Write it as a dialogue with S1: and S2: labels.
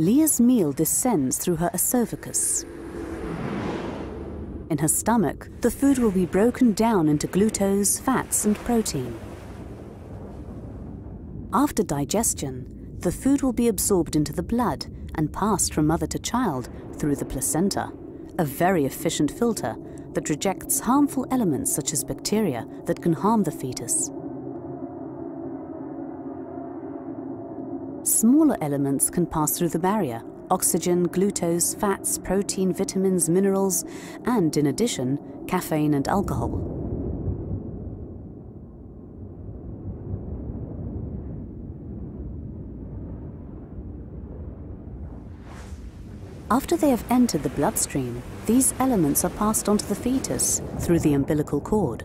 S1: Lia's meal descends through her esophagus. In her stomach, the food will be broken down into glucose, fats, and protein. After digestion, the food will be absorbed into the blood and passed from mother to child through the placenta, a very efficient filter that rejects harmful elements such as bacteria that can harm the fetus. Smaller elements can pass through the barrier oxygen, glucose, fats, protein, vitamins, minerals, and in addition, caffeine and alcohol. After they have entered the bloodstream, these elements are passed onto the fetus through the umbilical cord.